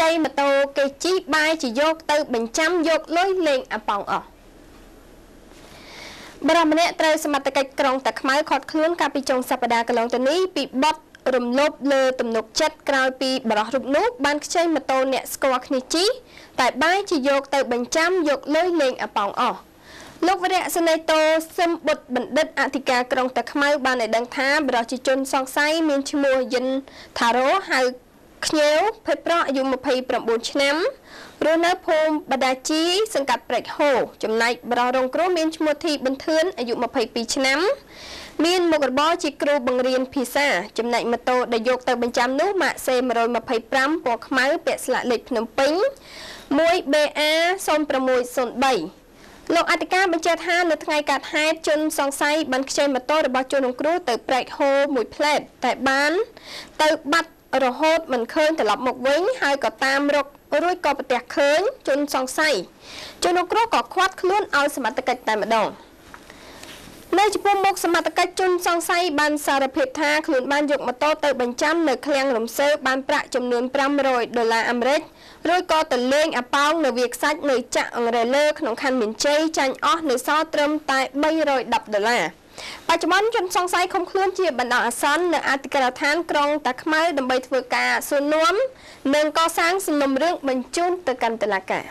ចីម៉ូតូគេជីបាយជាយកទៅបញ្ចាំយកលុយលេងអាប៉ោងអស់បរិមម្នាក់ត្រូវសមត្ថកិច្ចក្រុងតាខ្មៅខត់ខ្លួនកាលពីចុងសប្តាហ៍កន្លងទៅនេះពីបទរំលោភលើទំនុកចិត្តក្រោយពីបរិះរូបនោះបានខ្ចីម៉ូតូអ្នកស្គាល់គ្នាជីតែបាយជាយកទៅបញ្ចាំយកលុយលេងអាប៉ោងអស់លោកវរៈសេនីតូសឹមបុត្របណ្ឌិតអធិការក្រុងតាខ្មៅបានឲ្យដឹងថាបរិះជាជនសង្ស័យមានឈ្មោះយិនថារ៉ូហៅ ខ្ញៀវភេទប្រុសអាយុ29ឆ្នាំរស់នៅភូមិបដាជី សង្កាត់ព្រែកហូចំណែកបរិះរងគ្រោះមានឈ្មោះធីប៊ុនធឿនអាយុ22ឆ្នាំ មានមុខរបរជាគ្រូបង្រៀនភាសា ចំណែកម៉ូតូដែលយកទៅបញ្ចាំនោះម៉ាកសេ125 ពណ៌ខ្មៅពាក់ស្លាកលេខភ្នំពេញ 1BA 0603 លោកអធិការបញ្ជាក់ថានៅថ្ងៃកាត់ហេតុជនសង្ស័យបានខ្ចីម៉ូតូរបស់ជនរងគ្រោះទៅប្រែកហូមួយផ្លែតតែបាន ទៅបាត់ រហូតមិនឃើញត្រឡប់មកវិញហើយក៏តាមរករួចក៏ប្រទះឃើញជនសង្ស័យជនរងគ្រោះក៏ខាត់ខ្លួនឲ្យសមត្ថកិច្ចតែម្ដងនៅចំពោះមុខសមត្ថកិច្ចជនសង្ស័យបានសារភាពថាខ្លួនបានយកម៉ូតូទៅបញ្ចាំនៅឃ្លាំងរំសើបបានប្រាក់ចំនួន500ដុល្លារអាមេរិករួចក៏ទៅលេងអាប៉ោងនៅវាខ្សាច់នៅចាក់អង្រែលើក្នុងខណ្ឌមានជ័យចាញ់អស់នៅសល់ត្រឹមតែ310ដុល្លារ បច្ចុប្បន្នជនសង្ស័យឃុំខ្លួនជាបណ្ដោះអាសន្ននៅអធិការដ្ឋានក្រុងតាខ្មៅដើម្បីធ្វើការសួរនាំនិងកសាងសំណុំរឿងបញ្ជូនទៅកាន់តុលាការ